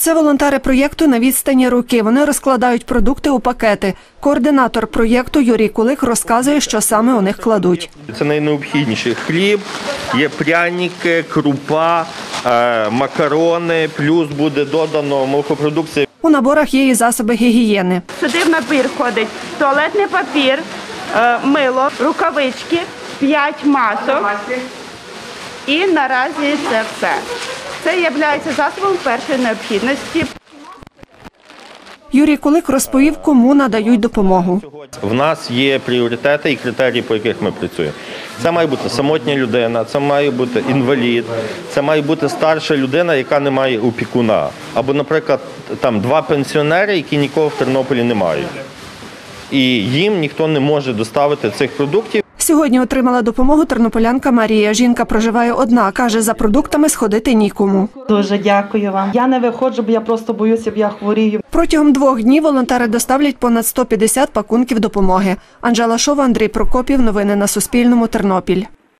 Це волонтери проєкту на відстані руки. Вони розкладають продукти у пакети. Координатор проєкту Юрій Кулик розказує, що саме у них кладуть. Це найнеобхідніше. Хліб, є пряники, крупа, е, макарони, плюс буде додано молокопродукція. У наборах є і засоби гігієни. Сюди в набір входить туалетний папір, е, мило, рукавички, 5 масок. І наразі це все. Це є засобом першої необхідності. Юрій Кулик розповів, кому надають допомогу. В нас є пріоритети і критерії, по яких ми працюємо. Це має бути самотня людина, це має бути інвалід, це має бути старша людина, яка не має опікуна. Або, наприклад, там два пенсіонери, які нікого в Тернополі не мають. І їм ніхто не може доставити цих продуктів. Сьогодні отримала допомогу тернополянка Марія. Жінка проживає одна. каже, за продуктами сходити нікому. Дуже дякую вам. Я не виходжу, бо я просто боюся, бо я хворію. Протягом двох днів волонтери доставлять понад 150 пакунків допомоги. Анжела Шова, Андрій Прокопів. Новини на Суспільному. Тернопіль.